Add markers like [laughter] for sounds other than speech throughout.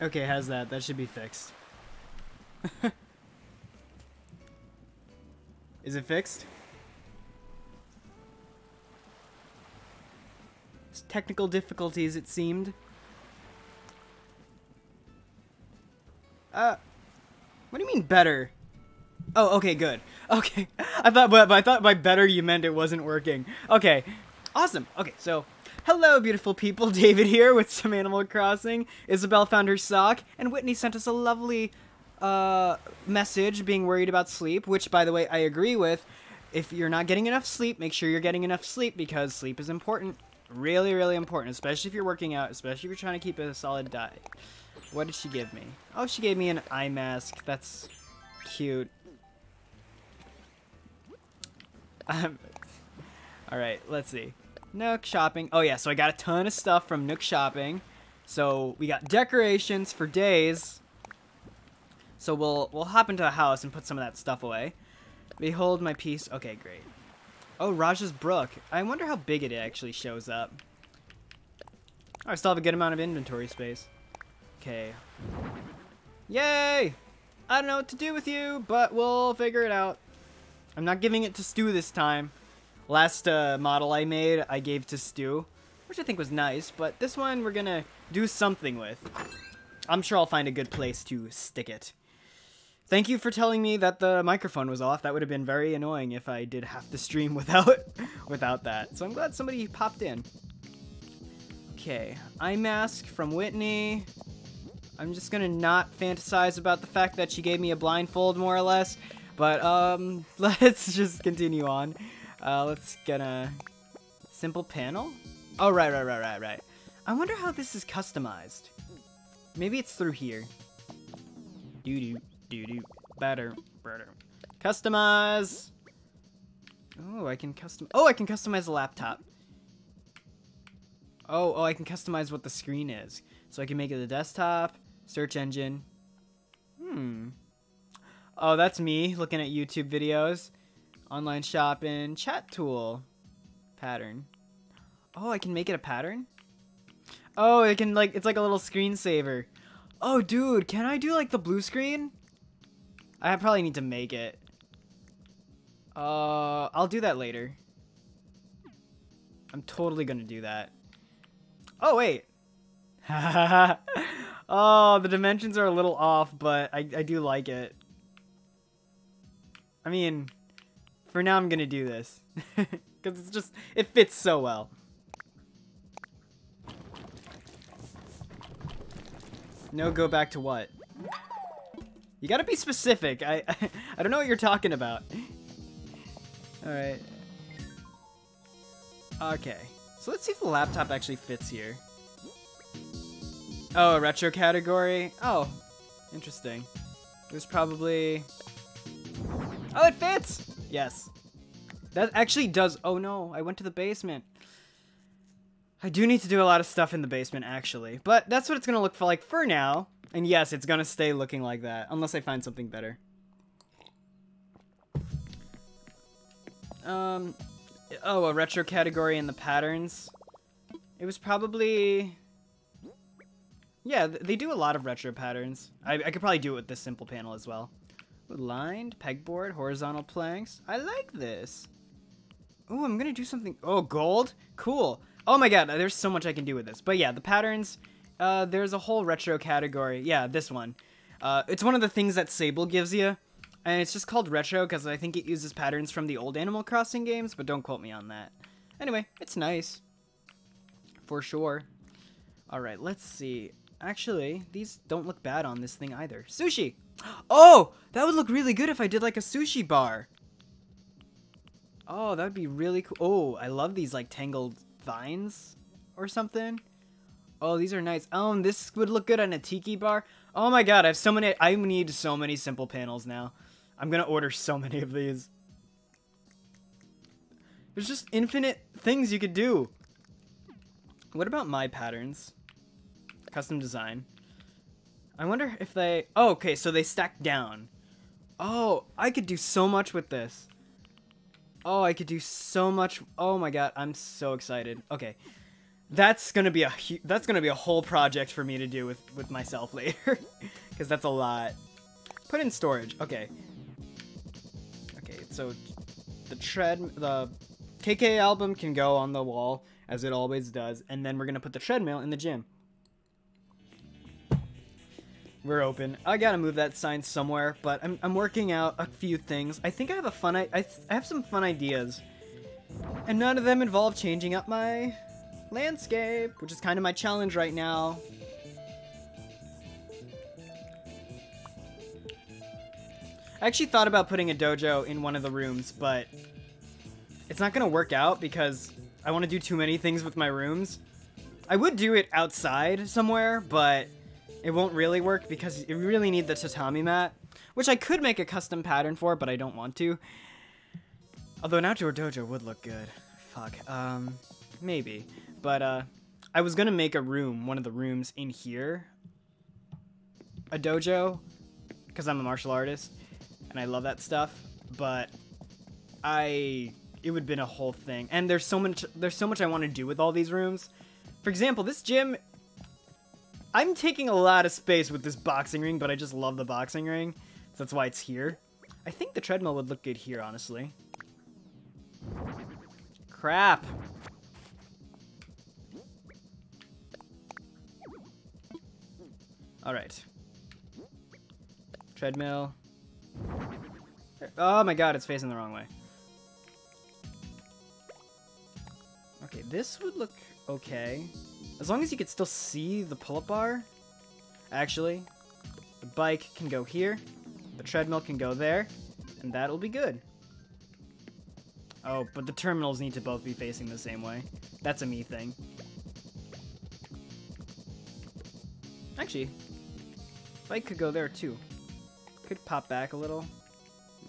Okay, how's that? That should be fixed. [laughs] Is it fixed? It's technical difficulties, it seemed. Uh, what do you mean better? Oh, okay, good. [laughs] Okay, I thought, but, but I thought by better you meant it wasn't working. Okay, awesome. Okay, so Hello, beautiful people. [laughs] David here with some Animal Crossing. Isabelle found her sock, and Whitney sent us a lovely uh, message being worried about sleep, which, by the way, I agree with. If you're not getting enough sleep, make sure you're getting enough sleep because sleep is important. Really, really important, especially if you're working out, especially if you're trying to keep a solid diet. What did she give me? Oh, she gave me an eye mask. That's cute. [laughs] Um, Alright, let's see. Nook shopping. Oh yeah, so I got a ton of stuff from Nook shopping. So we got decorations for days. So we'll we'll hop into a house and put some of that stuff away. Behold my piece. Okay, great. Oh, Rajah Brooke's. I wonder how big it actually shows up. Oh, I still have a good amount of inventory space. Okay. Yay! I don't know what to do with you, but we'll figure it out. I'm not giving it to Stu this time. Last uh, model I made, I gave to Stu, which I think was nice, but this one we're gonna do something with. I'm sure I'll find a good place to stick it. Thank you for telling me that the microphone was off. That would have been very annoying if I did have to stream [laughs] without without that. So I'm glad somebody popped in. Okay, eye mask from Whitney. I'm just gonna not fantasize about the fact that she gave me a blindfold, more or less. But um, [laughs] let's just continue on. Uh, let's get a simple panel. Oh, right, right, right, right, right. I wonder how this is customized. Maybe it's through here. Doo doo doo doo. Better, better. Customize. Oh, I can custom. Oh, I can customize the laptop. Oh, oh, I can customize what the screen is. So I can make it a desktop, search engine. Hmm. Oh, that's me looking at YouTube videos. Online shopping, chat tool, pattern. Oh, I can make it a pattern? Oh, it can like, it's like a little screensaver. Oh, dude, can I do like the blue screen? I probably need to make it. Uh, I'll do that later. I'm totally gonna do that. Oh, wait. [laughs] oh, the dimensions are a little off, but I, I do like it. I mean, for now I'm gonna do this. [laughs] Because it's just, it fits so well. No, go back to what? You gotta be specific. I, I, [laughs] I don't know what you're talking about. Alright. Okay. So let's see if the laptop actually fits here. Oh, a retro category? Oh, interesting. It was probably... Oh, it fits! Yes. That actually does... Oh no, I went to the basement. I do need to do a lot of stuff in the basement, actually. But that's what it's going to look like for now. And yes, it's going to stay looking like that, unless I find something better. Um, oh, a retro category in the patterns. It was probably... Yeah, they do a lot of retro patterns. I, I could probably do it with this simple panel as well. Lined, pegboard, horizontal planks. I like this. Oh, I'm gonna do something. Oh, gold? Cool. Oh my god, there's so much I can do with this. But yeah, the patterns, uh, there's a whole retro category. Yeah, this one. Uh, it's one of the things that Sable gives you. And it's just called retro because I think it uses patterns from the old Animal Crossing games, but don't quote me on that. Anyway, it's nice. For sure. Alright, let's see. Actually, these don't look bad on this thing either. Sushi! Oh! That would look really good if I did like a sushi bar. Oh, that would be really cool. Oh, I love these like tangled vines or something. Oh, these are nice. Oh, this would look good on a tiki bar. Oh my god, I have so many. I need so many simple panels now. I'm gonna order so many of these. There's just infinite things you could do. What about my patterns? Custom design. I wonder if they... Oh, okay, so they stack down. Oh, I could do so much with this. Oh, I could do so much. Oh my god, I'm so excited. Okay. That's gonna be a that's gonna be a whole project for me to do with with myself [laughs] later, because that's a lot. Put in storage. Okay. Okay, so the tread the KK album can go on the wall as it always does, and then we're gonna put the treadmill in the gym. We're open. I gotta move that sign somewhere, but I'm, I'm working out a few things. I think I have a fun... I, I, I have some fun ideas. And none of them involve changing up my landscape, which is kind of my challenge right now. I actually thought about putting a dojo in one of the rooms, but it's not going to work out because I want to do too many things with my rooms. I would do it outside somewhere, but it won't really work because you really need the tatami mat, which I could make a custom pattern for, but I don't want to. Although an outdoor dojo would look good. Fuck. Um, maybe. But, uh, I was gonna make a room, one of the rooms in here, a dojo, because I'm a martial artist, and I love that stuff, but I, it would have been a whole thing. And there's so much, there's so much I want to do with all these rooms. For example, this gym I'm taking a lot of space with this boxing ring, but I just love the boxing ring. So that's why it's here. I think the treadmill would look good here, honestly. Crap. Alright. Treadmill. Oh my god, it's facing the wrong way. Okay, this would look okay. As long as you can still see the pull-up bar. Actually, the bike can go here. The treadmill can go there. And that'll be good. Oh, but the terminals need to both be facing the same way. That's a me thing. Actually, bike could go there too. Could pop back a little.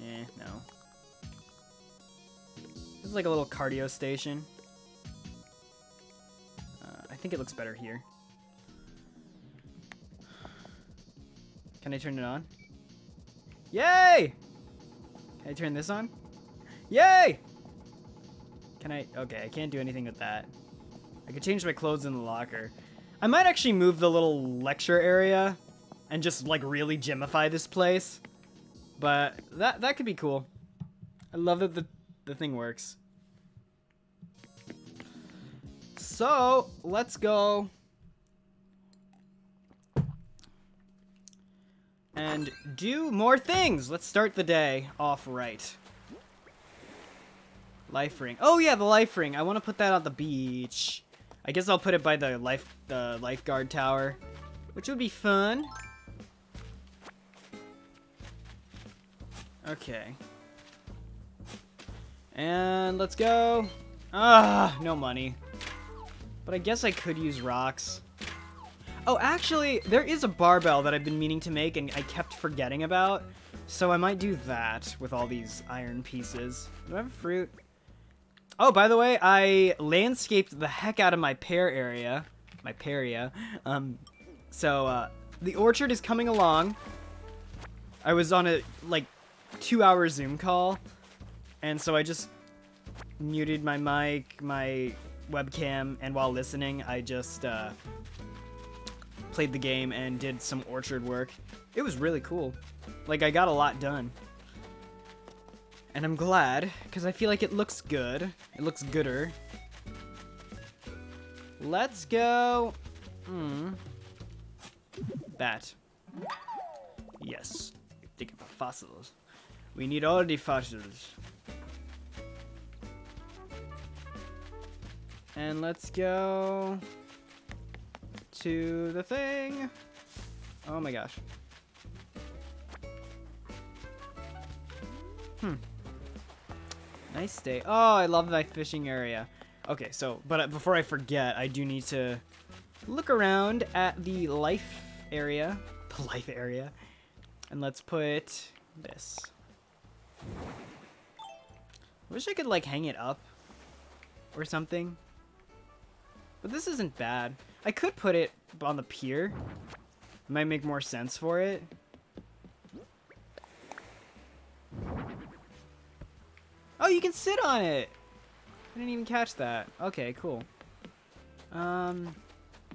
Eh, no. This is like a little cardio station think it looks better here. Can I turn it on? Yay! Can I turn this on? Yay! Can I? Okay, I can't do anything with that. I could change my clothes in the locker. I might actually move the little lecture area and just like really gymify this place. But that that could be cool. I love that the, the thing works. So, let's go. And do more things. Let's start the day off right. Life ring. Oh yeah, the life ring. I want to put that on the beach. I guess I'll put it by the life the lifeguard tower, which would be fun. Okay. And let's go. Ah, no money. But I guess I could use rocks. Oh, actually, there is a barbell that I've been meaning to make and I kept forgetting about. So I might do that with all these iron pieces. Do I have fruit? Oh, by the way, I landscaped the heck out of my pear area. My peria. Um, so, uh, the orchard is coming along. I was on a, like, two-hour Zoom call. And so I just muted my mic, my webcam, and while listening, I just, uh, played the game and did some orchard work. It was really cool. Like, I got a lot done. And I'm glad, because I feel like it looks good. It looks gooder. Let's go... Hmm. That. Yes. Think about fossils. We need all the fossils. And let's go to the thing. Oh my gosh. Hmm. Nice day. Oh, I love that fishing area. Okay, so, but before I forget, I do need to look around at the life area. [laughs] The life area. And let's put this. I wish I could, like, hang it up or something. But this isn't bad. I could put it on the pier. It might make more sense for it. Oh, you can sit on it! I didn't even catch that. Okay, cool. Um,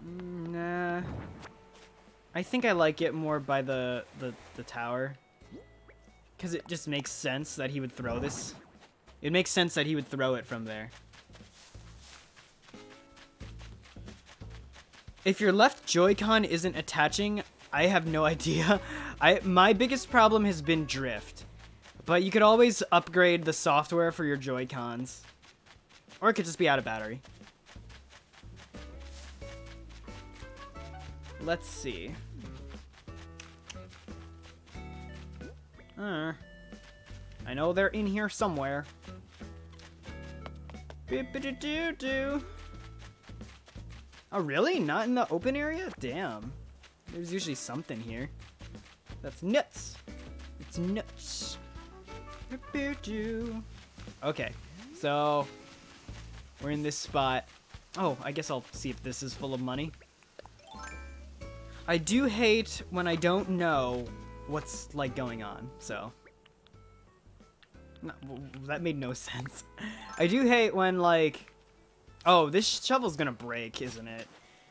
nah. I think I like it more by the, the, the tower. Because it just makes sense that he would throw this. It makes sense that he would throw it from there. If your left Joy-Con isn't attaching, I have no [laughs] idea. I My biggest problem has been drift. But you could always upgrade the software for your Joy-Cons. Or it could just be out of battery. Let's see. Uh, I know they're in here somewhere. Beep-a-doo-doo-doo. Oh, really? Not in the open area? Damn. There's usually something here. That's nuts. It's nuts. Okay, so we're in this spot. Oh, I guess I'll see if this is full of money. I do hate when I don't know what's like going on, so. No, that made no [laughs] sense. I do hate when like Oh, this shovel's gonna break, isn't it?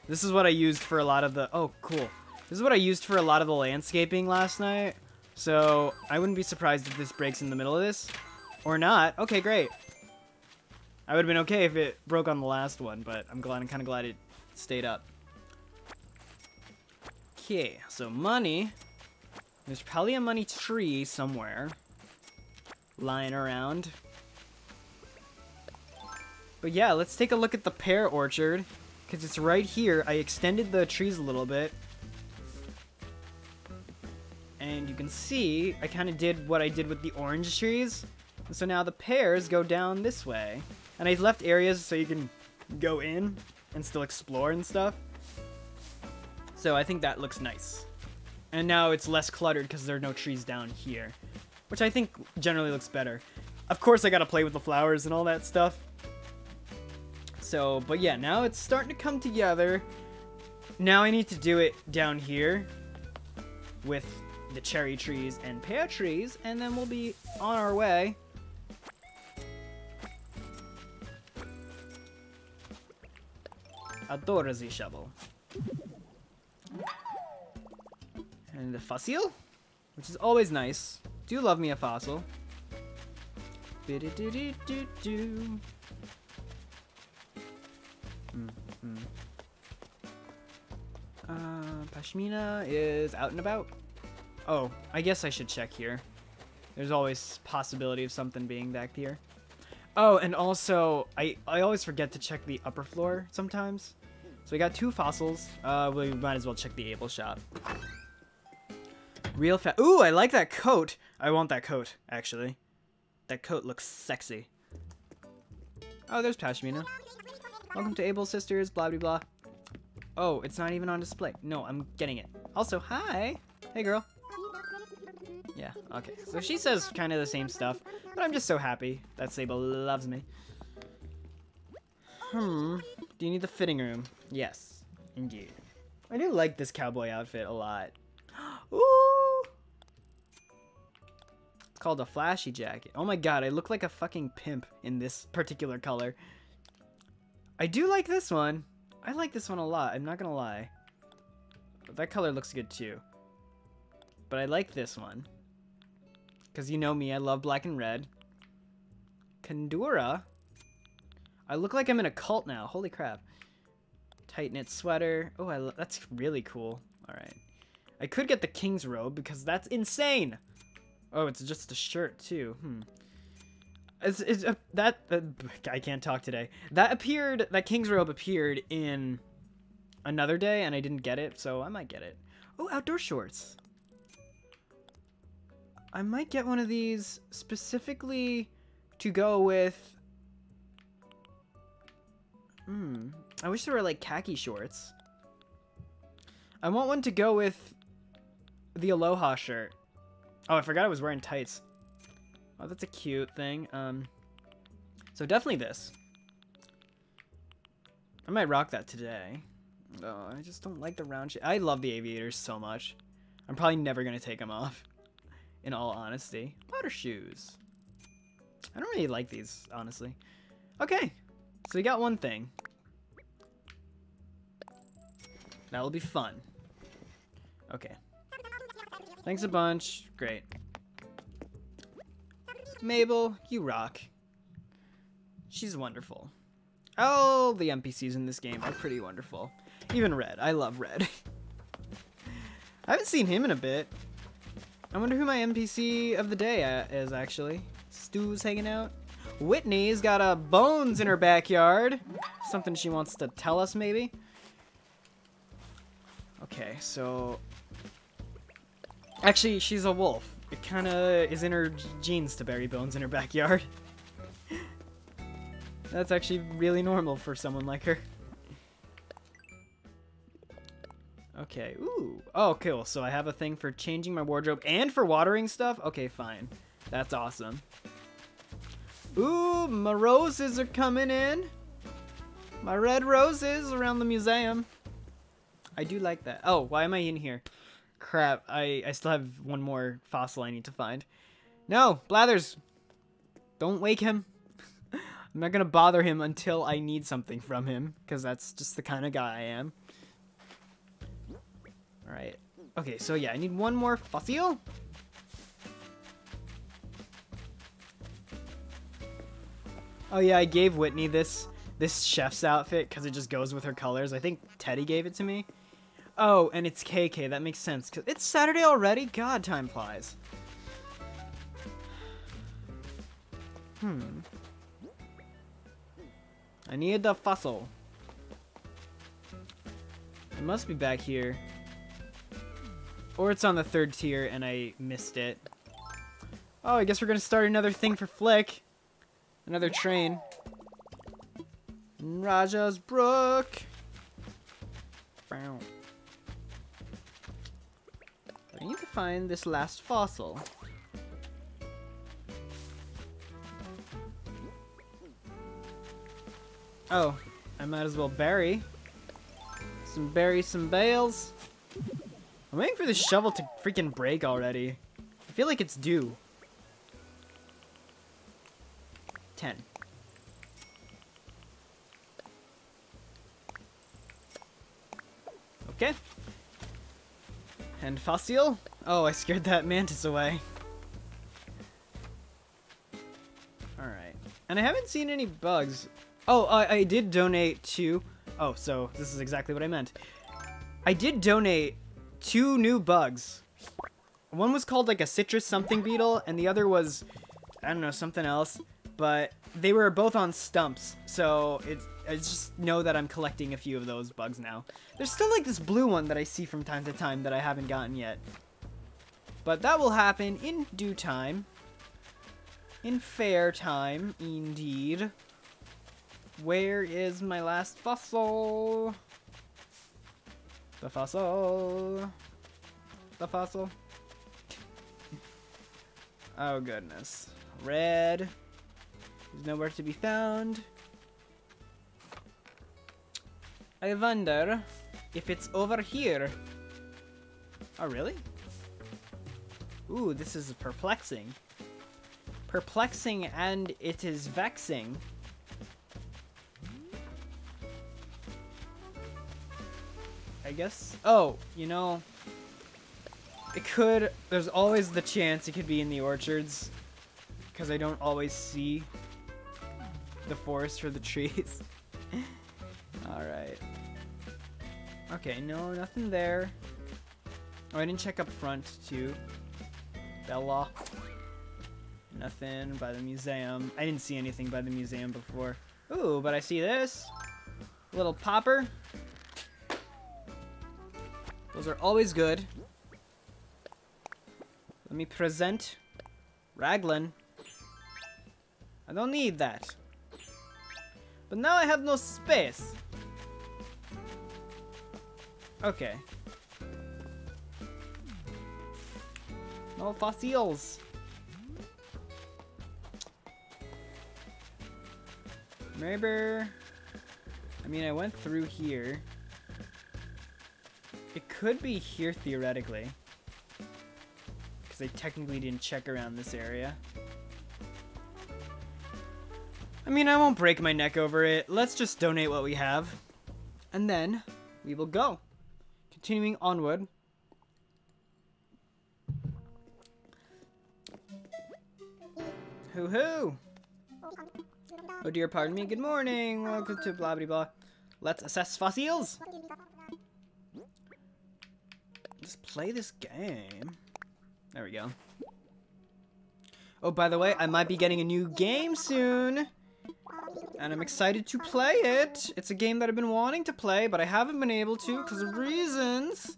This is what I used for a lot of the... Oh, cool. This is what I used for a lot of the landscaping last night. So, I wouldn't be surprised if this breaks in the middle of this. Or not. Okay, great. I would have been okay if it broke on the last one, but I'm glad I'm kind of glad it stayed up. Okay, so money. There's probably a money tree somewhere lying around. But yeah, let's take a look at the pear orchard. Because it's right here. I extended the trees a little bit. And you can see, I kind of did what I did with the orange trees. So now the pears go down this way. And I left areas so you can go in and still explore and stuff. So I think that looks nice. And now it's less cluttered because there are no trees down here. Which I think generally looks better. Of course I gotta play with the flowers and all that stuff. So, but yeah, now it's starting to come together. Now I need to do it down here with the cherry trees and pear trees, and then we'll be on our way. Adoro the shovel. And the fossil, which is always nice. Do love me a fossil. Biddy-diddy-doo-doo. Mm, Pashmina is out and about. Oh, I guess I should check here. There's always possibility of something being back here. Oh, and also, I, I always forget to check the upper floor sometimes. So we got two fossils. Uh, we might as well check the Able shop. Real fat. Ooh, I like that coat. I want that coat, actually. That coat looks sexy. Oh, there's Pashmina. Welcome to Able Sisters, blah, blah, blah. Oh, it's not even on display. No, I'm getting it. Also, hi. Hey, girl. Yeah, okay. So she says kind of the same stuff, but I'm just so happy that Sable loves me. Hmm. Do you need the fitting room? Yes, indeed. I do like this cowboy outfit a lot. [gasps] Ooh! It's called a flashy jacket. Oh my god, I look like a fucking pimp in this particular color. I do like this one. I like this one a lot, I'm not gonna lie. That color looks good too. But I like this one. Because you know me, I love black and red. Kandura? I look like I'm in a cult now. Holy crap. Tight knit sweater. Oh, I that's really cool. All right. I could get the king's robe because that's insane. Oh, it's just a shirt too. Hmm. It's, it's uh, that uh, I can't talk today. That appeared. That king's robe appeared in another day, and I didn't get it, so I might get it. Oh, outdoor shorts. I might get one of these specifically to go with... Hmm. I wish there were like khaki shorts. I want one to go with the Aloha shirt. Oh, I forgot I was wearing tights. Oh, that's a cute thing. Um, so definitely this. I might rock that today. Oh, I just don't like the round shit. I love the aviators so much. I'm probably never going to take them off [laughs] in all honesty. Powder shoes. I don't really like these, honestly. Okay, so we got one thing. That will be fun. Okay. Thanks a bunch. Great. Mabel, you rock. She's wonderful. All the NPCs in this game are pretty wonderful. Even Red. I love Red. [laughs] I haven't seen him in a bit. I wonder who my NPC of the day uh, is, actually. Stu's hanging out. Whitney's got a bones in her backyard. Something she wants to tell us, maybe? Okay, so... Actually, she's a wolf. It kind of is in her genes to bury bones in her backyard. That's actually really normal for someone like her. Okay, ooh. Oh, cool. So I have a thing for changing my wardrobe and for watering stuff? Okay, fine. That's awesome. Ooh, my roses are coming in. My red roses around the museum. I do like that. Oh, why am I in here? Crap, I, I still have one more fossil I need to find. No, Blathers. Don't wake him. [laughs] I'm not going to bother him until I need something from him, because that's just the kind of guy I am. Alright. Okay, so yeah, I need one more fossil. Oh yeah, I gave Whitney this this chef's outfit because it just goes with her colors. I think Teddy gave it to me. Oh, and it's KK. That makes sense. Cause it's Saturday already? God, time flies. Hmm. I need the fossil. It must be back here. Or it's on the third tier and I missed it. Oh, I guess we're gonna start another thing for Flick. Another train. Rajah Brooke's. Find this last fossil. Oh, I might as well bury. Some berry, some bales. I'm waiting for this shovel to freaking break already. I feel like it's due. 10. Okay. And fossil? Oh, I scared that mantis away. Alright. And I haven't seen any bugs. Oh, I, I did donate to... Oh, so this is exactly what I meant. I did donate two new bugs. One was called like a citrus something beetle, and the other was, I don't know, something else. But they were both on stumps, so it's, I just know that I'm collecting a few of those bugs now. There's still like this blue one that I see from time to time that I haven't gotten yet. But that will happen in due time. In fair time, indeed. Where is my last fossil? The fossil. The fossil. oh, goodness. Red. Is nowhere to be found. I wonder if it's over here. Oh, really? Ooh, this is perplexing. Perplexing and it is vexing. I guess. Oh, you know, it could, there's always the chance it could be in the orchards because I don't always see the forest for the trees. [laughs] Alright. Okay, no, nothing there. Oh, I didn't check up front, too. Bella. Nothing by the museum. I didn't see anything by the museum before. Ooh, but I see this. Little popper. Those are always good. Let me present Raglan. I don't need that. But now I have no space. Okay. Fossils. Maybe... I mean, I went through here. It could be here theoretically. Because I technically didn't check around this area. I mean, I won't break my neck over it. Let's just donate what we have. And then we will go. Continuing onward. Hoo hoo! Oh dear, pardon me. Good morning. Welcome to blah blah blah. Let's assess fossils. Just play this game. There we go. Oh, by the way, I might be getting a new game soon. And I'm excited to play it. It's a game that I've been wanting to play, but I haven't been able to because of reasons.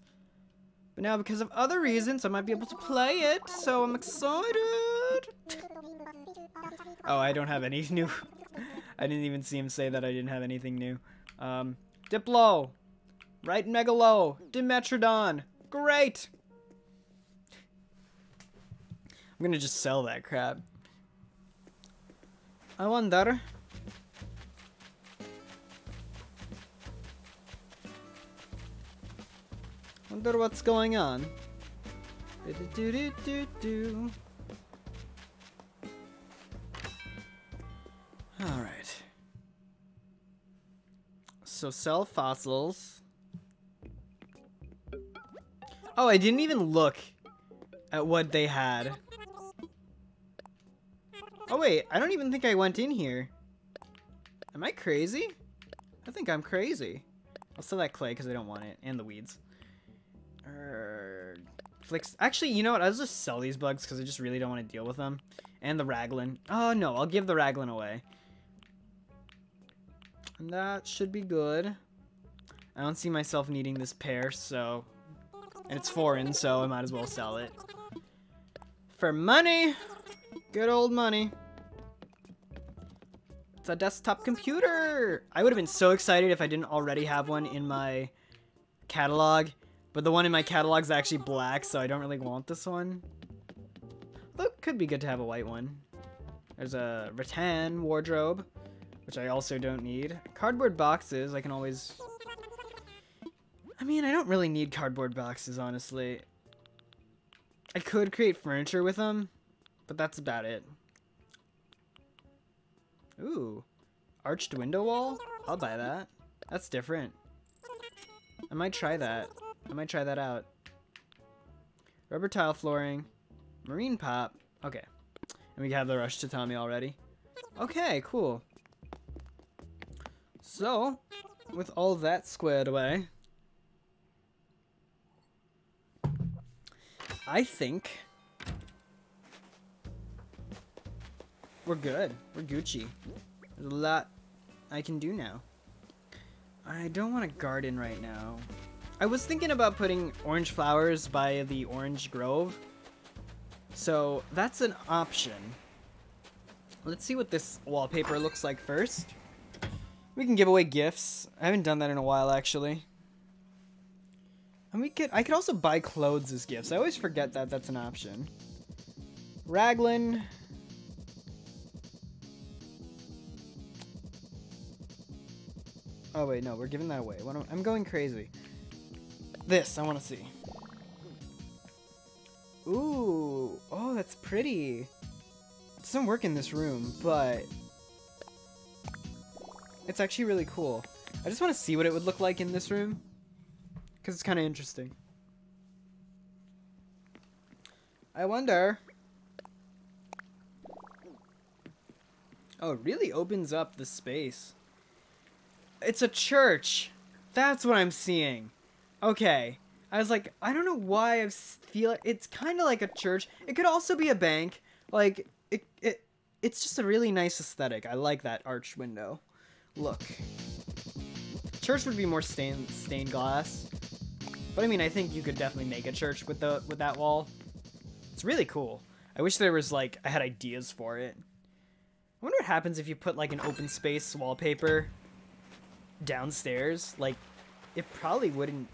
But now because of other reasons, I might be able to play it, so I'm excited. Oh, I don't have any [laughs] new... I didn't even see him say that I didn't have anything new. Um, Diplo. Right Megalo. Dimetrodon. Great! I'm gonna just sell that crap. I wonder. Wonder what's going on. Do do do do do. Alright. So sell fossils. Oh, I didn't even look at what they had. Oh wait, I don't even think I went in here. Am I crazy? I think I'm crazy. I'll sell that clay because I don't want it, and the weeds. Uh, flicks. Actually, you know what? I'll just sell these bugs because I just really don't want to deal with them. And the Raglan. Oh no, I'll give the Raglan away. And that should be good. I don't see myself needing this pair, so and it's foreign, so I might as well sell it. For money! Good old money. It's a desktop computer! I would have been so excited if I didn't already have one in my catalog. But the one in my catalog is actually black, so I don't really want this one. Could be good to have a white one. There's a rattan wardrobe, which I also don't need. Cardboard boxes, I can always I mean, I don't really need cardboard boxes, honestly. I could create furniture with them, but that's about it. Ooh, arched window wall? I'll buy that. That's different. I might try that. I might try that out. Rubber tile flooring. Marine pop. Okay. And we have the rush tatami already. Okay, cool. So, with all that squared away, I think we're good. We're Gucci. There's a lot I can do now. I don't want a garden right now. I was thinking about putting orange flowers by the orange grove. So that's an option. Let's see what this wallpaper looks like first. We can give away gifts. I haven't done that in a while, actually. And we could, I could also buy clothes as gifts. I always forget that that's an option. Raglan. Oh wait, no, we're giving that away. I'm going crazy. This, I want to see. Ooh, oh, that's pretty. It doesn't work in this room, but it's actually really cool. I just want to see what it would look like in this room because it's kind of interesting. I wonder. Oh, it really opens up the space. It's a church. That's what I'm seeing. Okay. I was like, I don't know why I feel it's kind of like a church. It could also be a bank. Like it, it, it's just a really nice aesthetic. I like that arch window. Look, church would be more stained stained glass, but I mean, I think you could definitely make a church with the with that wall. It's really cool. I wish there was like I had ideas for it. I wonder what happens if you put like an open space wallpaper downstairs. Like, it probably wouldn't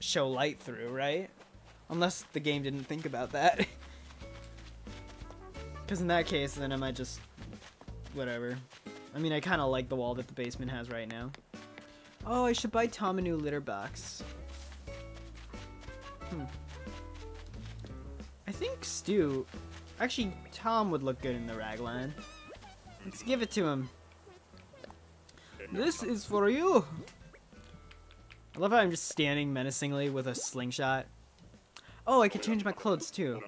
show light through, right? Unless the game didn't think about that. [laughs] Because in that case, then I might just... Whatever. I mean, I kind of like the wall that the basement has right now. Oh, I should buy Tom a new litter box. Hmm. I think Stu... Actually, Tom would look good in the raglan. Let's give it to him. This is for you! I love how I'm just standing menacingly with a slingshot. Oh, I could change my clothes too.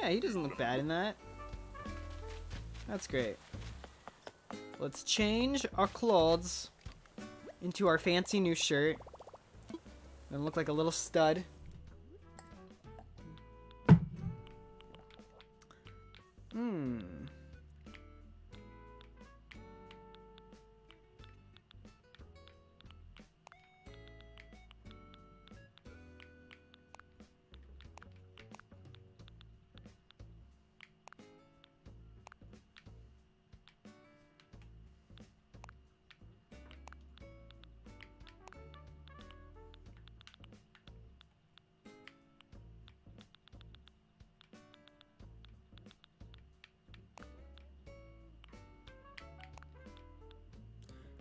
Yeah, he doesn't look bad in that. That's great. Let's change our clothes into our fancy new shirt. And look like a little stud. Hmm.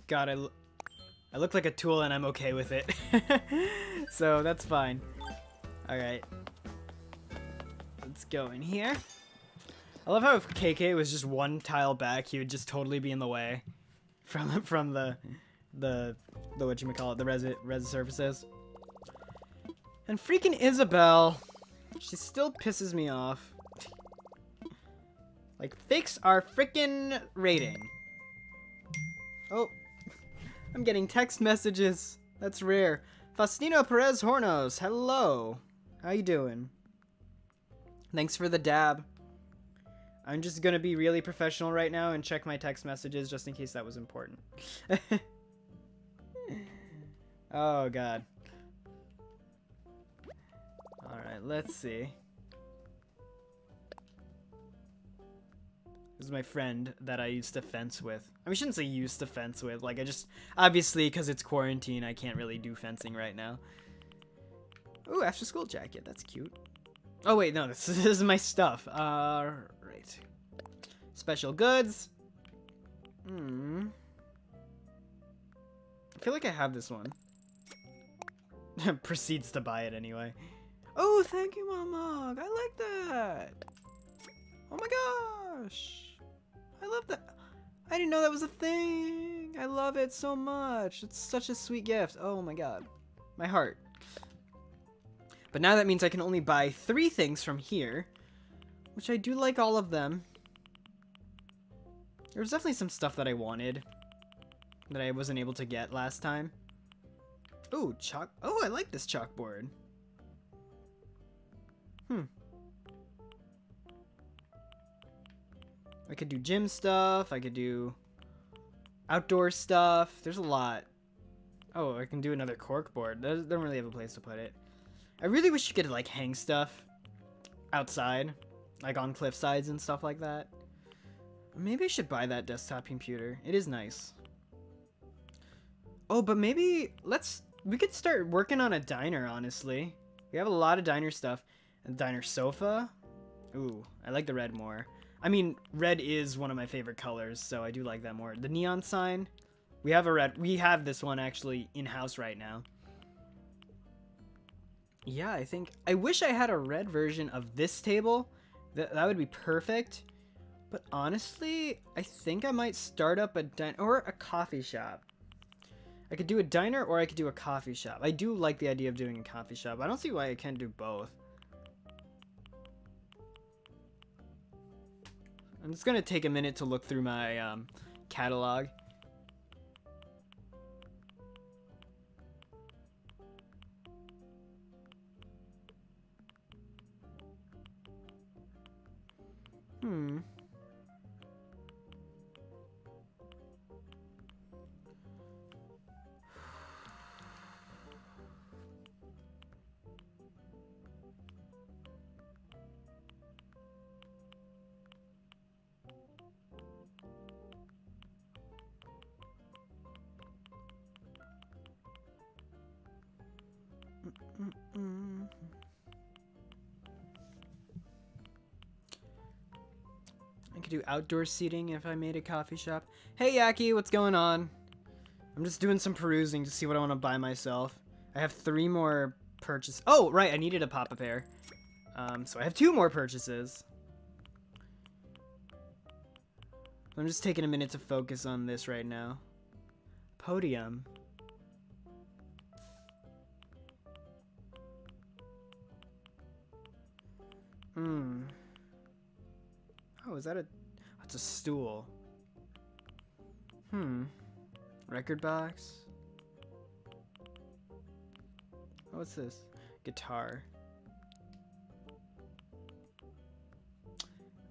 God, I, I look like a tool and I'm okay with it. [laughs] so that's fine. Alright. Let's go in here. I love how if KK was just one tile back, he would just totally be in the way [laughs] from from the the the what you call it, the res res surfaces. And freaking Isabelle, she still pisses me off. Like fix our freaking rating. Oh, I'm getting text messages. That's rare. Faustino Perez Hornos, hello. How you doing? Thanks for the dab. I'm just gonna be really professional right now and check my text messages just in case that was important. [laughs] oh god. Alright, let's see. This is my friend that I used to fence with. I mean, shouldn't say used to fence with. Like, I just... Obviously, because it's quarantine, I can't really do fencing right now. Ooh, after school jacket. That's cute. Oh, wait, no. This, [laughs] this is my stuff. Uh, right. Special goods. Hmm. I feel like I have this one. [laughs] Proceeds to buy it anyway. Oh, thank you, Mama. I like that. Oh my gosh. I love that. I didn't know that was a thing. I love it so much. It's such a sweet gift. Oh my god. My heart. But now that means I can only buy three things from here. Which I do like all of them. There was definitely some stuff that I wanted that I wasn't able to get last time. Oh, chalk. Oh, I like this chalkboard. Hmm. I could do gym stuff. I could do outdoor stuff. There's a lot. Oh, I can do another cork board. That don't really have a place to put it. I really wish you could like hang stuff outside, like on cliff sides and stuff like that. Maybe I should buy that desktop computer. It is nice. Oh, but maybe let's we could start working on a diner, honestly. We have a lot of diner stuff. A diner sofa. Ooh, I like the red more. I mean, red is one of my favorite colors, so I do like that more. The neon sign. We have a red. We have this one actually in-house right now. Yeah, I think... I wish I had a red version of this table. That, that would be perfect. But honestly, I think I might start up a diner or a coffee shop. I could do a diner or I could do a coffee shop. I do like the idea of doing a coffee shop. I don't see why I can't do both. I'm just gonna take a minute to look through my um, catalog. Hmm. Could do outdoor seating if I made a coffee shop. Hey Yaki, what's going on? I'm just doing some perusing to see what I want to buy myself. I have three more purchases. Oh, right, I needed a Pop-A-Pear. Um, so I have two more purchases. I'm just taking a minute to focus on this right now. Podium. Hmm. Oh, is that a... That's a stool. Hmm. Record box. What's this? Guitar.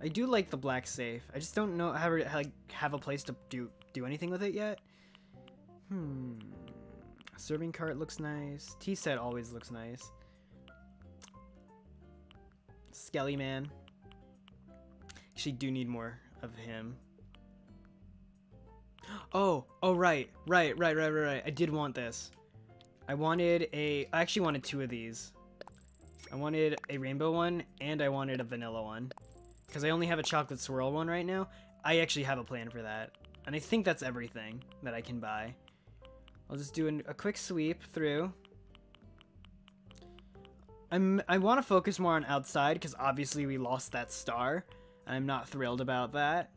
I do like the black safe. I just don't know how to have a place to do do anything with it yet. Hmm. Serving cart looks nice. Tea set always looks nice. Skelly Man. Actually, do need more of him. Oh, oh right, right, right, right, right, right. I did want this. I wanted a. I actually wanted two of these. I wanted a rainbow one and I wanted a vanilla one. Because I only have a chocolate swirl one right now. I actually have a plan for that. And I think that's everything that I can buy. I'll just do an, a quick sweep through. I'm, I want to focus more on outside because obviously we lost that star. I'm not thrilled about that.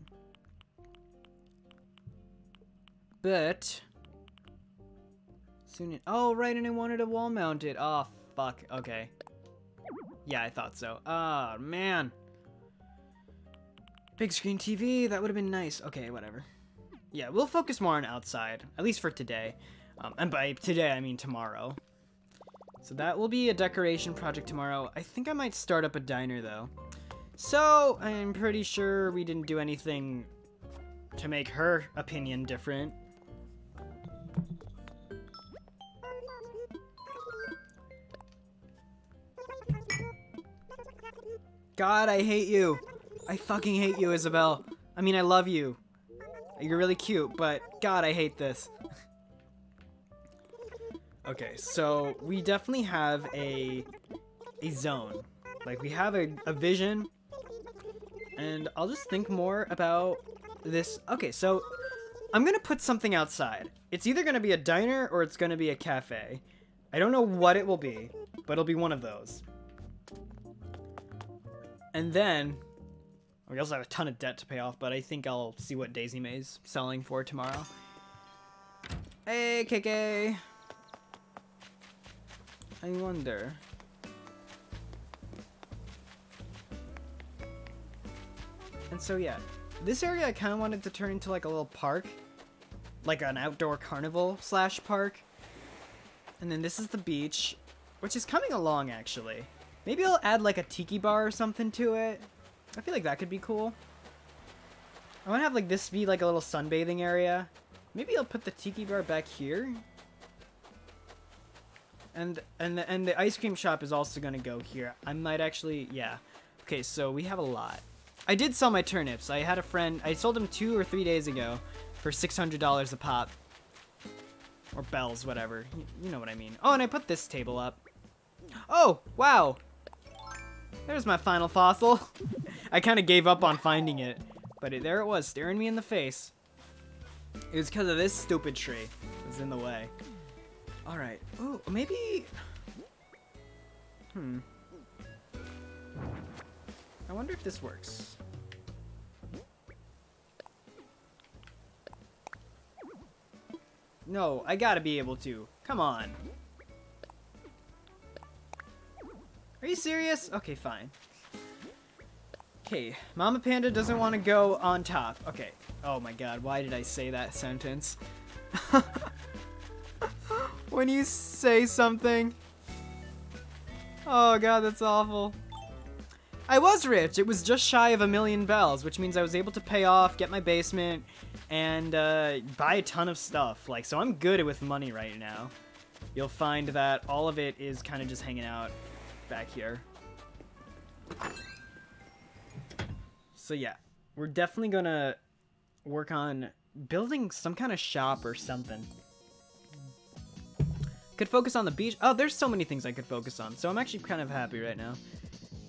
But... Soon... Oh, right, and I wanted a wall mounted. Oh, fuck. Okay. Yeah, I thought so. Oh, man. Big screen TV, that would have been nice. Okay, whatever. Yeah, we'll focus more on outside, at least for today. Um, and by today, I mean tomorrow. So that will be a decoration project tomorrow. I think I might start up a diner, though. So, I'm pretty sure we didn't do anything to make her opinion different. God, I hate you. I fucking hate you, Isabelle. I mean, I love you. You're really cute, but God, I hate this. okay, so we definitely have a a zone. Like, we have a, a vision, and I'll just think more about this. Okay, so I'm gonna put something outside. It's either gonna be a diner or it's gonna be a cafe. I don't know what it will be, but it'll be one of those. And then we also have a ton of debt to pay off, but I think I'll see what Daisy Mae's selling for tomorrow. Hey, KK! I wonder... And so yeah, this area I kind of wanted to turn into like a little park, like an outdoor carnival slash park. And then this is the beach, which is coming along actually. Maybe I'll add like a tiki bar or something to it. I feel like that could be cool. I want to have like this be like a little sunbathing area. Maybe I'll put the tiki bar back here. And and the, and the ice cream shop is also going to go here. I might actually, yeah. Okay, so we have a lot. I did sell my turnips. I had a friend, I sold them two or three days ago for $600 a pop. Or bells, whatever. You, you know what I mean. Oh, and I put this table up. Oh, wow. There's my final fossil. [laughs] I kind of gave up on finding it. But it, there it was, staring me in the face. It was because of this stupid tree. It was in the way. Alright. Oh, maybe... Hmm. I wonder if this works. No, I gotta be able to. Come on. Are you serious? Okay, fine. Okay, Mama Panda doesn't want to go on top. Okay. Oh my god, why did I say that sentence? [laughs] when you say something. Oh god, that's awful. I was rich. It was just shy of a million bells, which means I was able to pay off, get my basement, and uh, buy a ton of stuff. Like, so I'm good with money right now. You'll find that all of it is kind of just hanging out back here. So yeah, we're definitely gonna work on building some kind of shop or something. Could focus on the beach. Oh, there's so many things I could focus on. So I'm actually kind of happy right now.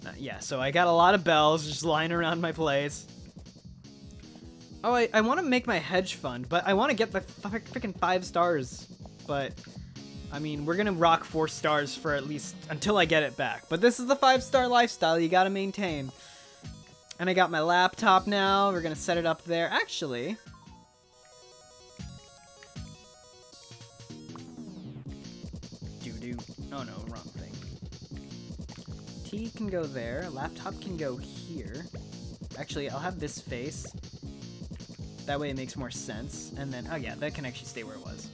Uh, yeah, so I got a lot of bells just lying around my place. Oh, I, I want to make my hedge fund, but I want to get the freaking five stars. But, I mean, we're going to rock four stars for at least until I get it back. But this is the five star lifestyle you got to maintain. And I got my laptop now. We're going to set it up there. Actually, T can go there, laptop can go here. Actually, I'll have this face. That way it makes more sense. And then, oh yeah, that can actually stay where it was.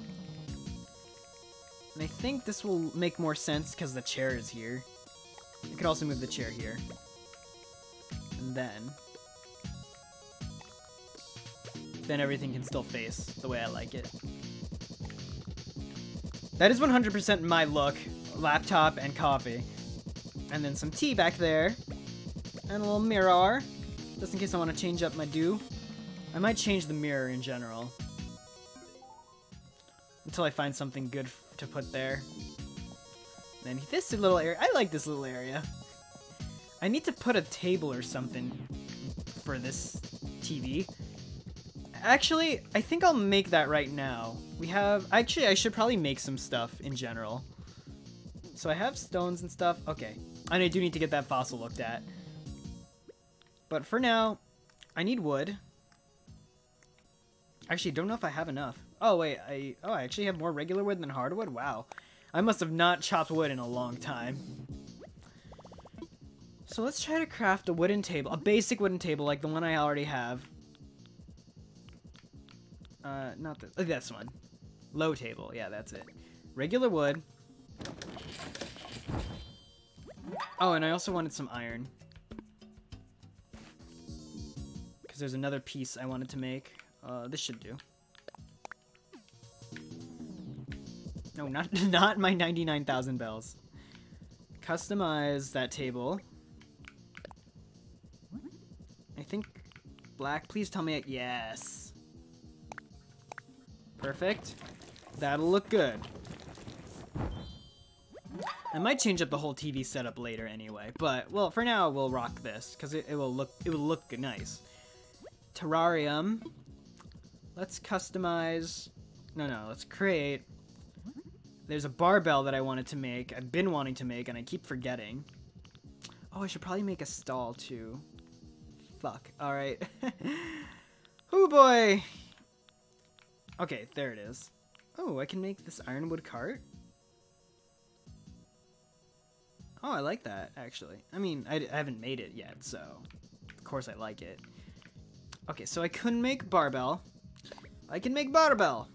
And I think this will make more sense because the chair is here. I could also move the chair here. And then... Then everything can still face the way I like it. That is 100% my look laptop, and coffee. And then some tea back there. And a little mirror, just in case I want to change up my do. I might change the mirror in general. Until I find something good to put there. Then this little area, I like this little area. I need to put a table or something for this TV. Actually, I think I'll make that right now. We have, actually, I should probably make some stuff in general. So I have stones and stuff. Okay. And I do need to get that fossil looked at. But for now, I need wood. Actually, don't know if I have enough. Oh, wait. I Oh, I actually have more regular wood than hardwood? Wow. I must have not chopped wood in a long time. So let's try to craft a wooden table. A basic wooden table like the one I already have. Uh, not this. Oh, this one. Low table. Yeah, that's it. Regular wood. Oh, and I also wanted some iron. Because there's another piece I wanted to make. Uh, this should do. No, not, [laughs] not my 99,000 bells. Customize that table. I think black. Please tell me it. Yes. Perfect. That'll look good. I might change up the whole TV setup later anyway, but well, for now we'll rock this because it, it will look it will look nice. Terrarium. Let's customize. No, no, let's create. There's a barbell that I wanted to make. I've been wanting to make, and I keep forgetting. Oh, I should probably make a stall too. Fuck. All right. [laughs] oh boy. Okay, there it is. Oh, I can make this ironwood cart. Oh, I like that, actually. I mean, I, I haven't made it yet, so of course I like it. Okay, so I couldn't make barbell. I can make barbell.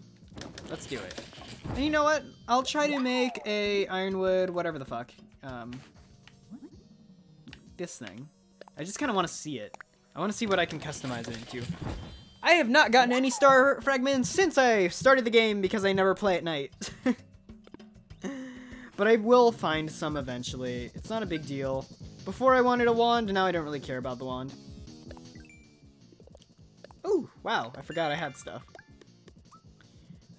Let's do it. And you know what? I'll try to make a ironwood, whatever the fuck. Um, this thing. I just kind of want to see it. I want to see what I can customize it into. I have not gotten any star fragments since I started the game because I never play at night. [laughs] but I will find some eventually. It's not a big deal. Before I wanted a wand, now I don't really care about the wand. Oh, wow, I forgot I had stuff.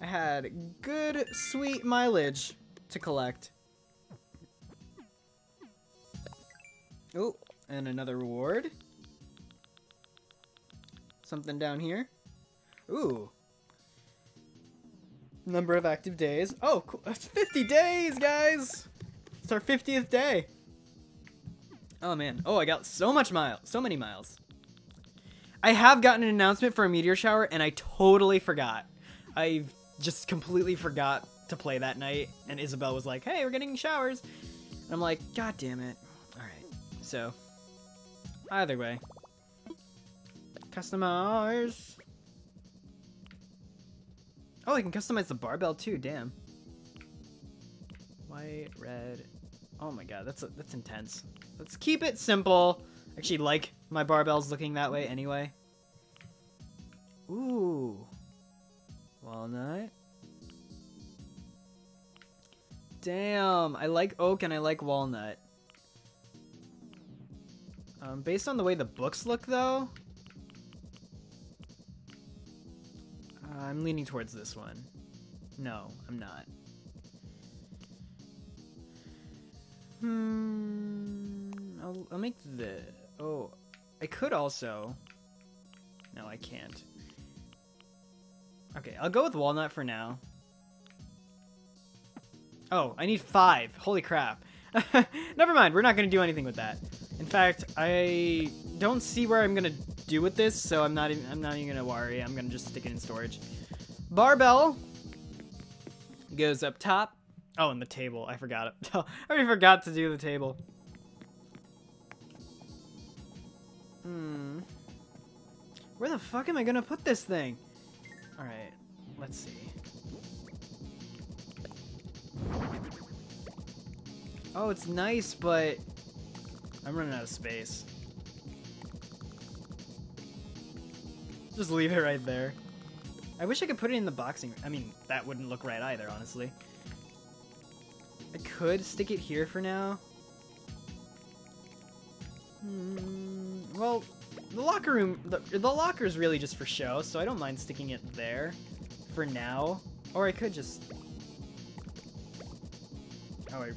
I had good, sweet mileage to collect. Oh, and another reward. Something down here. Ooh. Number of active days. Oh, cool. That's 50 days, guys! It's our 50th day. Oh, man. Oh, I got so much miles. So many miles. I have gotten an announcement for a meteor shower, and I totally forgot. I just completely forgot to play that night, and Isabelle was like, hey, we're getting showers. And I'm like, god damn it. Alright, so, either way. Customize. Oh, I can customize the barbell too, damn. White, red. Oh my god, that's, a, that's intense. Let's keep it simple. Actually, like my barbells looking that way anyway. Ooh. Walnut. Damn, I like oak and I like walnut. Um, based on the way the books look, though, uh, I'm leaning towards this one. No, I'm not. Hmm, I'll, I'll make the Oh, I could also... No, I can't. Okay, I'll go with walnut for now. Oh, I need five. Holy crap. [laughs] Never mind, we're not going to do anything with that. In fact, I don't see where I'm going to do with this, so I'm not even, I'm not even to worry. I'm to just stick it in storage. Barbell goes up top. Oh, and the table. I forgot it. [laughs] I already forgot to do the table. Hmm. Where the fuck am I gonna put this thing? Alright, let's see. Oh, it's nice, but I'm running out of space. Just leave it right there. I wish I could put it in the boxing. I mean, that wouldn't look right either, honestly. I could stick it here for now. Hmm, well, the locker room, the, the locker is really just for show, so I don't mind sticking it there for now. Or I could just... Oh, I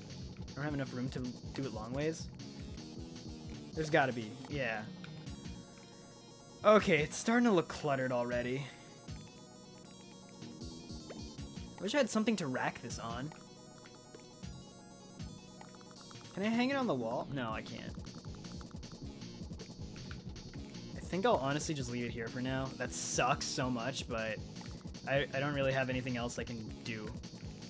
don't have enough room to do it long ways. There's gotta be, yeah. Okay, it's starting to look cluttered already. I wish I had something to rack this on. Can I hang it on the wall? No, I can't I think I'll honestly just leave it here for now. That sucks so much, but I, I don't really have anything else I can do.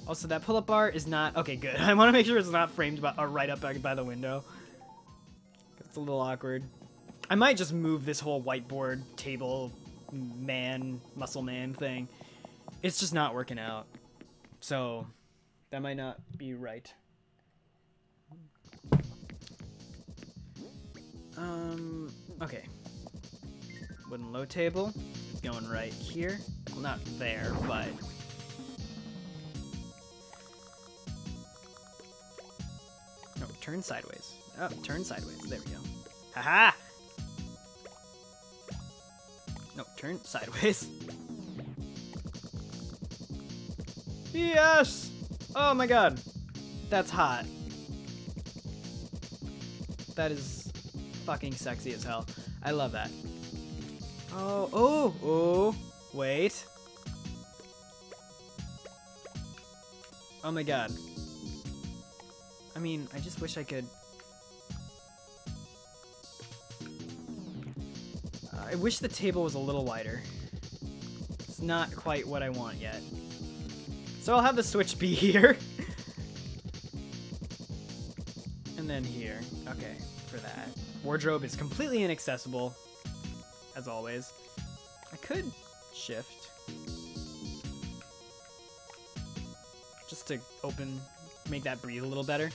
Also, that pull-up bar is not... Okay, good. [laughs] I want to make sure it's not framed by, or right up by the window. It's a little awkward. I might just move this whole whiteboard table man, muscle man thing. It's just not working out. So, that might not be right. Um, okay wooden low table is going right here. Well, not there, but... No, turn sideways. Oh, turn sideways. There we go. Haha! Turn sideways. Yes! Oh my god. That's hot. That is fucking sexy as hell. I love that. Oh, oh, oh, wait. Oh my god. I mean, I just wish I could... I wish the table was a little wider. It's not quite what I want yet. So I'll have the switch be [laughs] here. and then here. Okay, for that. Wardrobe is completely inaccessible as always. I could shift. Just to open, make that breathe a little better.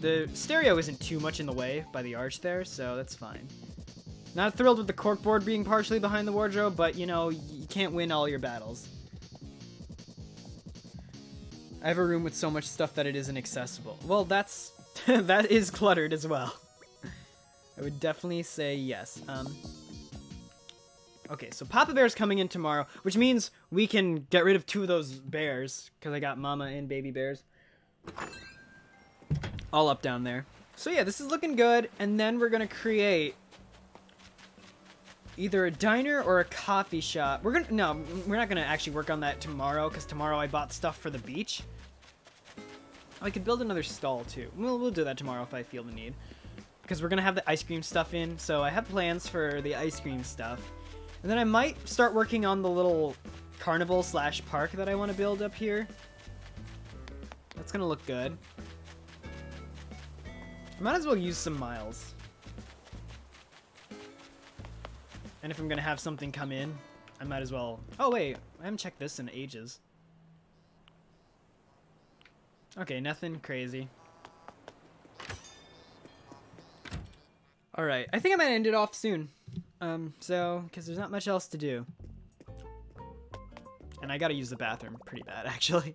The stereo isn't too much in the way by the arch there, so that's fine. Not thrilled with the corkboard being partially behind the wardrobe, but you know, you can't win all your battles. I have a room with so much stuff that it isn't accessible. Well, that's [laughs] that is cluttered as well. I would definitely say yes. Um, okay, so Papa Bear's coming in tomorrow, which means we can get rid of two of those bears, because I got Mama and baby bears. All up down there. So yeah, this is looking good, and then we're going to create either a diner or a coffee shop. We're gonna no, we're not gonna actually work on that tomorrow because tomorrow I bought stuff for the beach. Oh, I could build another stall too. We'll we'll do that tomorrow if I feel the need, because we're gonna have the ice cream stuff in. So I have plans for the ice cream stuff, and then I might start working on the little carnival slash park that I want to build up here. That's gonna look good. I might as well use some miles. And if I'm gonna have something come in, I might as well... Oh wait, I haven't checked this in ages. Okay, nothing crazy. Alright, I think I might end it off soon. Um, so, because there's not much else to do. And I gotta use the bathroom pretty bad, [laughs] actually.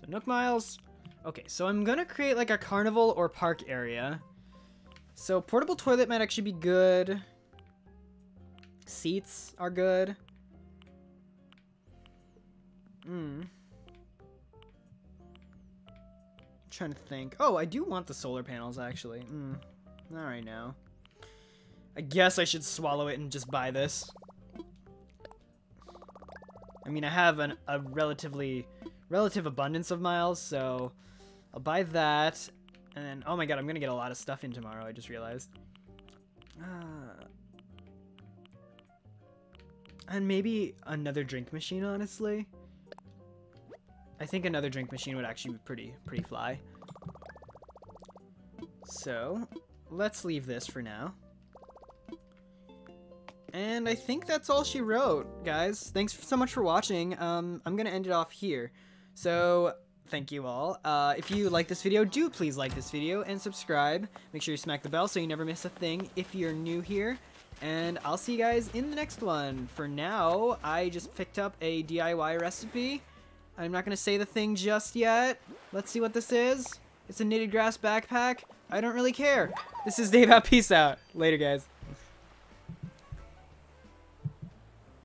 so, Nook Miles. Okay, so I'm gonna create like a carnival or park area. So portable toilet might actually be good. Seats are good. Hmm. Trying to think. Oh, I do want the solar panels actually. Hmm. Not right now. I guess I should swallow it and just buy this. I mean, I have an, a relatively relative abundance of miles, so I'll buy that. And then, oh my god, I'm gonna get a lot of stuff in tomorrow, I just realized. Uh, and maybe another drink machine, honestly. I think another drink machine would actually be pretty, pretty fly. So, let's leave this for now. And I think that's all she wrote, guys. Thanks so much for watching. Um, I'm gonna end it off here. So, thank you all. Uh, if you like this video, do please like this video and subscribe. Make sure you smack the bell so you never miss a thing if you're new here. And I'll see you guys in the next one. For now, I just picked up a DIY recipe. I'm not going to say the thing just yet. Let's see what this is. It's a knitted grass backpack. I don't really care. This is Dave out. Peace out. Later, guys.